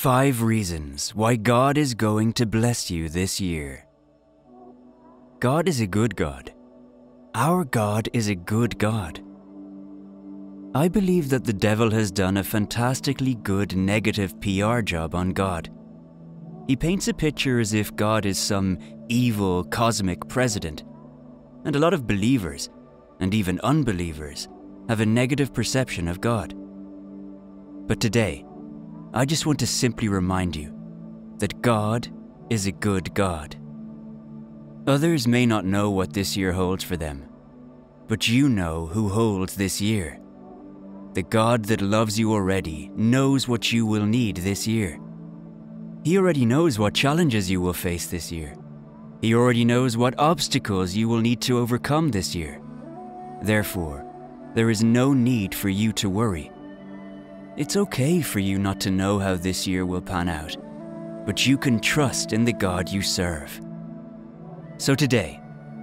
Five reasons why God is going to bless you this year. God is a good God. Our God is a good God. I believe that the devil has done a fantastically good negative PR job on God. He paints a picture as if God is some evil cosmic president. And a lot of believers, and even unbelievers, have a negative perception of God. But today, I just want to simply remind you that God is a good God. Others may not know what this year holds for them, but you know who holds this year. The God that loves you already knows what you will need this year. He already knows what challenges you will face this year. He already knows what obstacles you will need to overcome this year. Therefore, there is no need for you to worry. It's okay for you not to know how this year will pan out, but you can trust in the God you serve. So today,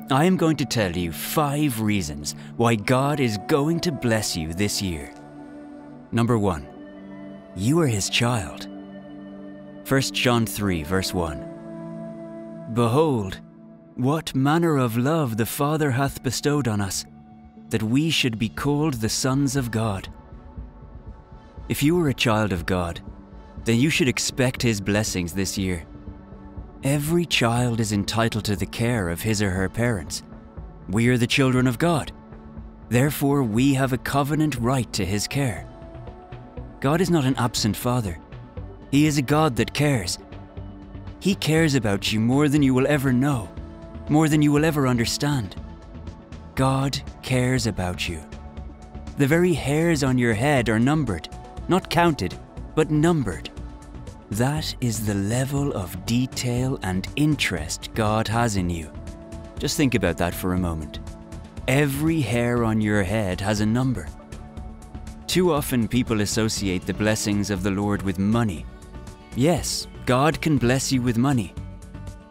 I am going to tell you five reasons why God is going to bless you this year. Number one, you are his child. 1 John 3, verse 1. Behold, what manner of love the Father hath bestowed on us, that we should be called the sons of God. If you are a child of God, then you should expect His blessings this year. Every child is entitled to the care of his or her parents. We are the children of God. Therefore, we have a covenant right to His care. God is not an absent Father. He is a God that cares. He cares about you more than you will ever know, more than you will ever understand. God cares about you. The very hairs on your head are numbered not counted, but numbered. That is the level of detail and interest God has in you. Just think about that for a moment. Every hair on your head has a number. Too often people associate the blessings of the Lord with money. Yes, God can bless you with money,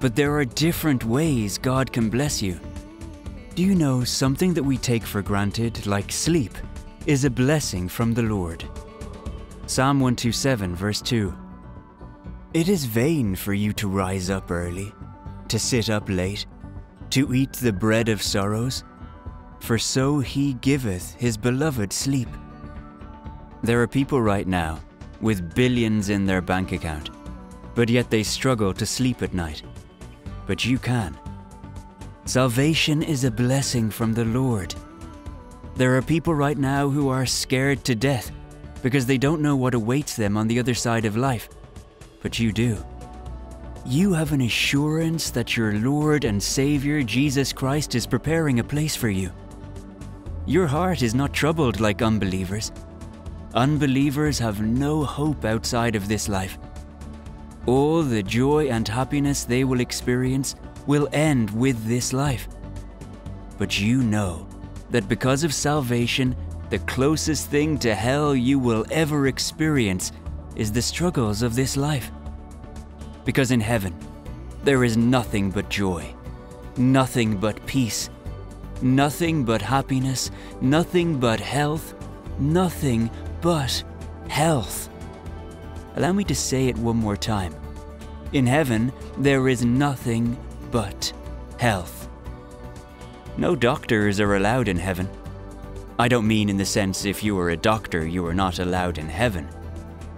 but there are different ways God can bless you. Do you know something that we take for granted, like sleep, is a blessing from the Lord? Psalm 127, verse 2. It is vain for you to rise up early, to sit up late, to eat the bread of sorrows, for so he giveth his beloved sleep. There are people right now with billions in their bank account, but yet they struggle to sleep at night. But you can. Salvation is a blessing from the Lord. There are people right now who are scared to death because they don't know what awaits them on the other side of life. But you do. You have an assurance that your Lord and Savior Jesus Christ is preparing a place for you. Your heart is not troubled like unbelievers. Unbelievers have no hope outside of this life. All the joy and happiness they will experience will end with this life. But you know that because of salvation, the closest thing to hell you will ever experience is the struggles of this life. Because in heaven, there is nothing but joy, nothing but peace, nothing but happiness, nothing but health, nothing but health. Allow me to say it one more time. In heaven, there is nothing but health. No doctors are allowed in heaven. I don't mean in the sense if you are a doctor, you are not allowed in heaven.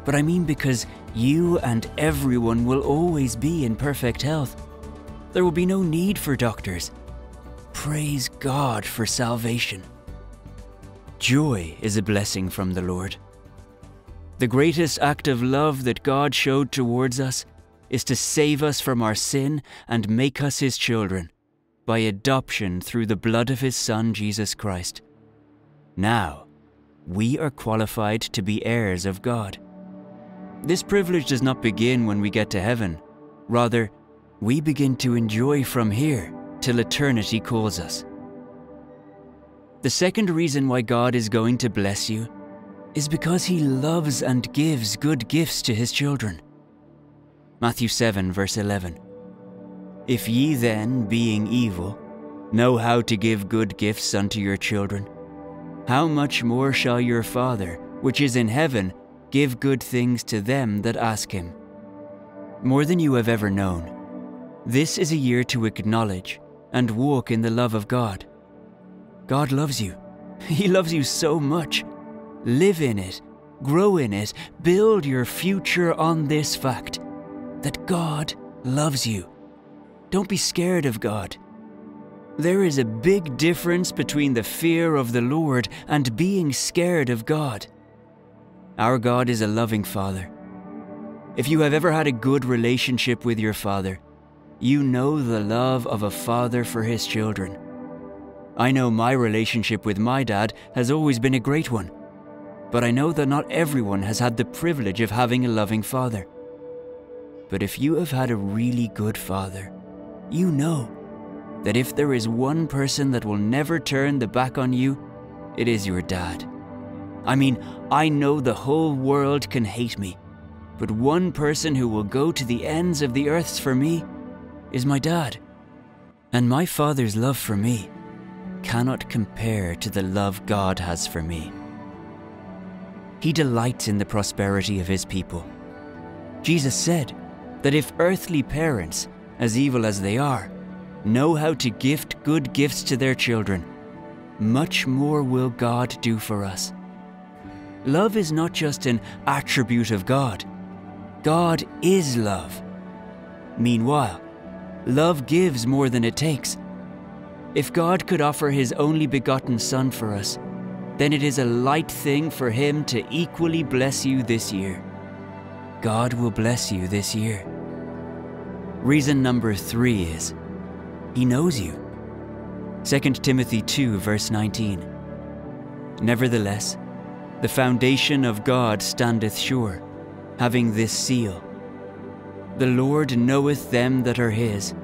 But I mean because you and everyone will always be in perfect health. There will be no need for doctors. Praise God for salvation. Joy is a blessing from the Lord. The greatest act of love that God showed towards us is to save us from our sin and make us His children by adoption through the blood of His Son, Jesus Christ. Now, we are qualified to be heirs of God. This privilege does not begin when we get to heaven. Rather, we begin to enjoy from here till eternity calls us. The second reason why God is going to bless you is because He loves and gives good gifts to His children. Matthew 7, verse 11. If ye then, being evil, know how to give good gifts unto your children, how much more shall your Father, which is in heaven, give good things to them that ask Him. More than you have ever known, this is a year to acknowledge and walk in the love of God. God loves you. He loves you so much. Live in it, grow in it, build your future on this fact that God loves you. Don't be scared of God. There is a big difference between the fear of the Lord and being scared of God. Our God is a loving Father. If you have ever had a good relationship with your Father, you know the love of a father for his children. I know my relationship with my dad has always been a great one, but I know that not everyone has had the privilege of having a loving father. But if you have had a really good father, you know that if there is one person that will never turn the back on you, it is your dad. I mean, I know the whole world can hate me, but one person who will go to the ends of the earths for me is my dad. And my father's love for me cannot compare to the love God has for me. He delights in the prosperity of his people. Jesus said that if earthly parents, as evil as they are, know how to gift good gifts to their children, much more will God do for us. Love is not just an attribute of God, God is love. Meanwhile, love gives more than it takes. If God could offer His only begotten Son for us, then it is a light thing for Him to equally bless you this year. God will bless you this year. Reason number three is He knows you. 2 Timothy 2, verse 19. Nevertheless, the foundation of God standeth sure, having this seal The Lord knoweth them that are his,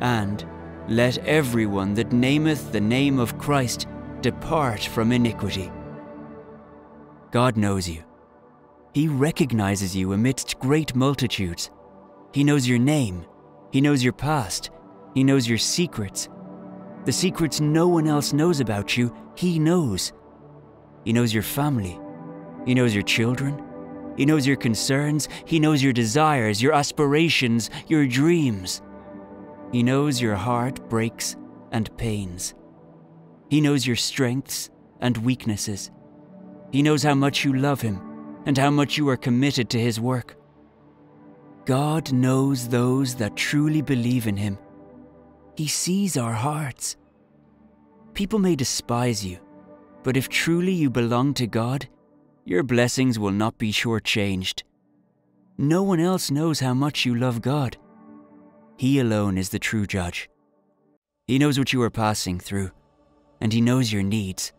and let everyone that nameth the name of Christ depart from iniquity. God knows you. He recognizes you amidst great multitudes. He knows your name. He knows your past. He knows your secrets. The secrets no one else knows about you, He knows. He knows your family. He knows your children. He knows your concerns. He knows your desires, your aspirations, your dreams. He knows your heart breaks and pains. He knows your strengths and weaknesses. He knows how much you love Him and how much you are committed to His work. God knows those that truly believe in Him. He sees our hearts. People may despise you, but if truly you belong to God, your blessings will not be shortchanged. No one else knows how much you love God. He alone is the true judge. He knows what you are passing through, and He knows your needs.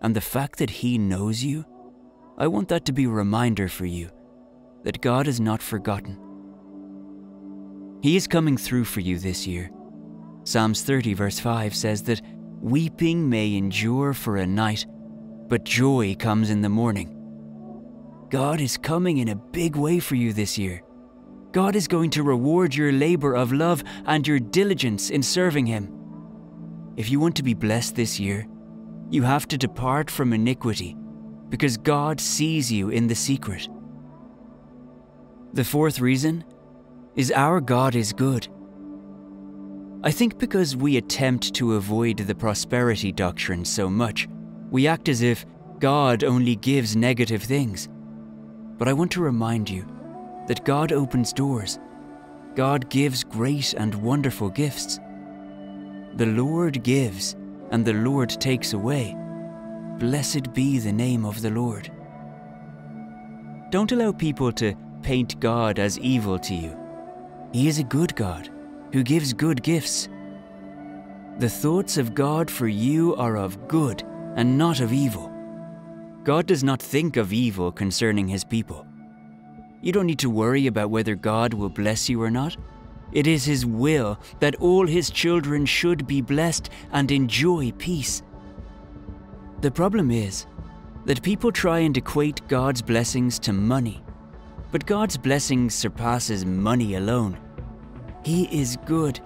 And the fact that He knows you, I want that to be a reminder for you that God is not forgotten. He is coming through for you this year. Psalms 30, verse 5 says that weeping may endure for a night, but joy comes in the morning. God is coming in a big way for you this year. God is going to reward your labor of love and your diligence in serving Him. If you want to be blessed this year, you have to depart from iniquity because God sees you in the secret. The fourth reason is our God is good. I think because we attempt to avoid the prosperity doctrine so much, we act as if God only gives negative things. But I want to remind you that God opens doors. God gives great and wonderful gifts. The Lord gives, and the Lord takes away. Blessed be the name of the Lord. Don't allow people to paint God as evil to you. He is a good God who gives good gifts. The thoughts of God for you are of good and not of evil. God does not think of evil concerning his people. You don't need to worry about whether God will bless you or not. It is his will that all his children should be blessed and enjoy peace. The problem is that people try and equate God's blessings to money. But God's blessings surpasses money alone. He is good,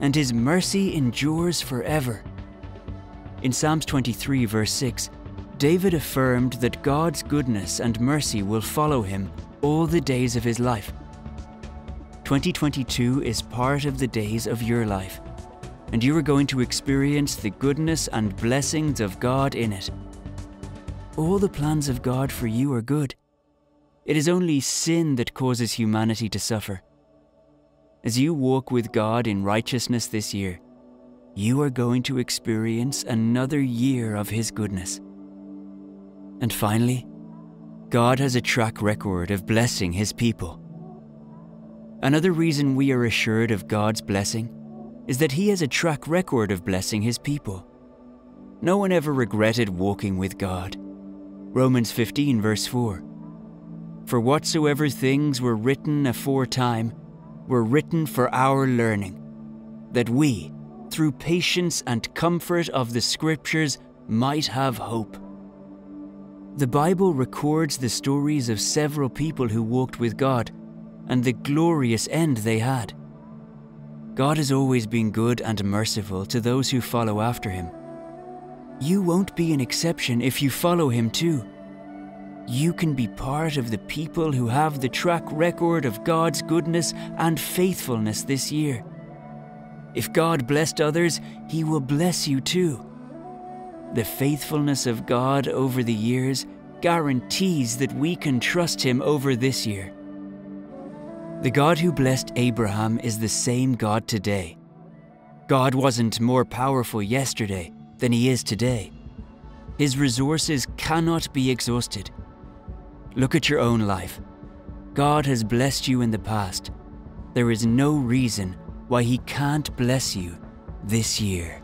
and his mercy endures forever. In Psalms 23, verse 6, David affirmed that God's goodness and mercy will follow him all the days of his life. 2022 is part of the days of your life, and you are going to experience the goodness and blessings of God in it. All the plans of God for you are good. It is only sin that causes humanity to suffer. As you walk with God in righteousness this year, you are going to experience another year of His goodness. And finally, God has a track record of blessing His people. Another reason we are assured of God's blessing is that He has a track record of blessing His people. No one ever regretted walking with God. Romans 15, verse 4. For whatsoever things were written aforetime were written for our learning, that we, through patience and comfort of the Scriptures, might have hope. The Bible records the stories of several people who walked with God and the glorious end they had. God has always been good and merciful to those who follow after Him. You won't be an exception if you follow Him too. You can be part of the people who have the track record of God's goodness and faithfulness this year. If God blessed others, He will bless you too. The faithfulness of God over the years guarantees that we can trust Him over this year. The God who blessed Abraham is the same God today. God wasn't more powerful yesterday than He is today. His resources cannot be exhausted. Look at your own life. God has blessed you in the past. There is no reason why He can't bless you this year.